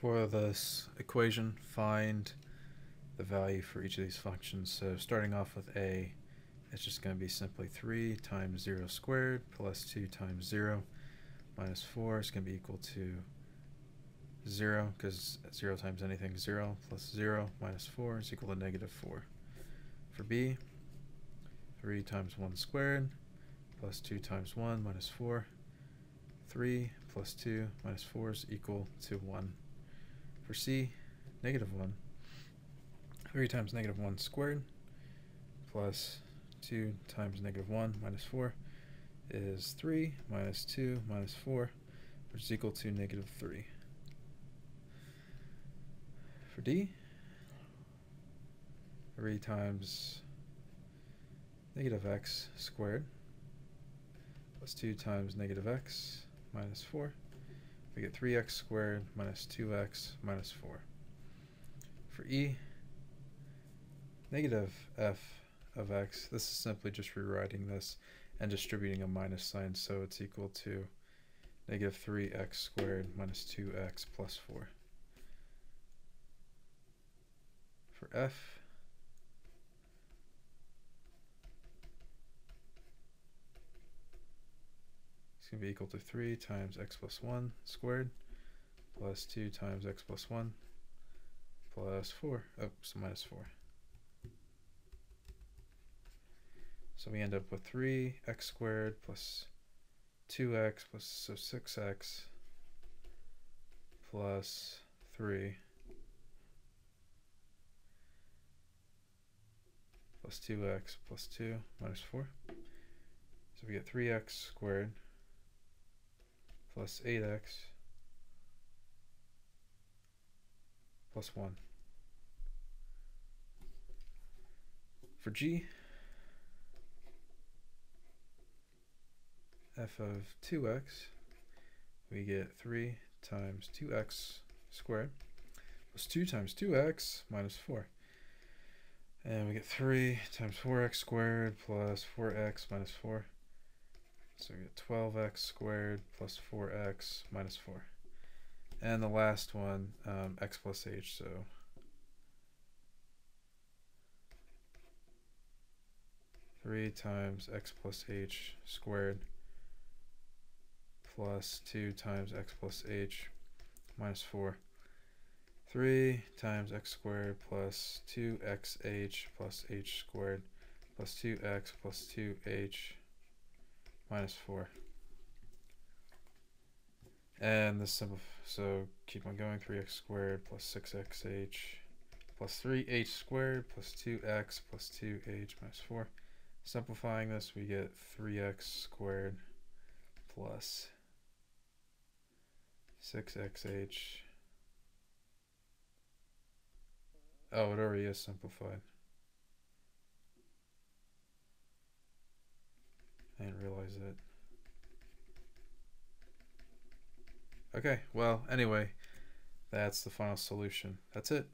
For this equation, find the value for each of these functions. So starting off with a, it's just going to be simply 3 times 0 squared plus 2 times 0 minus 4 is going to be equal to 0 because 0 times anything is 0 plus 0 minus 4 is equal to negative 4. For b, 3 times 1 squared plus 2 times 1 minus 4. 3 plus 2 minus 4 is equal to 1. For c, negative 1. 3 times negative 1 squared plus 2 times negative 1 minus 4 is 3 minus 2 minus 4, which is equal to negative 3. For d, 3 times negative x squared plus 2 times negative x minus 4. We get 3x squared minus 2x minus 4. For e, negative f of x, this is simply just rewriting this and distributing a minus sign, so it's equal to negative 3x squared minus 2x plus 4. For f, going to be equal to 3 times x plus 1 squared plus 2 times x plus 1 plus 4, oh, so minus 4. So we end up with 3x squared plus 2x plus so 6x plus 3 plus 2x plus 2 minus 4. So we get 3x squared plus 8x plus 1. For g, f of 2x, we get 3 times 2x squared plus 2 times 2x minus 4. And we get 3 times 4x squared plus 4x minus 4. So we get 12x squared plus 4x minus 4. And the last one, um, x plus h, so three times x plus h squared plus two times x plus h minus four. 3 times x squared plus 2xh plus h squared plus 2x plus 2h minus 4. And this simple, so keep on going, 3x squared plus 6xh plus 3h squared plus 2x plus 2h minus 4. Simplifying this, we get 3x squared plus 6xh. Oh, it already is simplified. Okay, well, anyway, that's the final solution. That's it.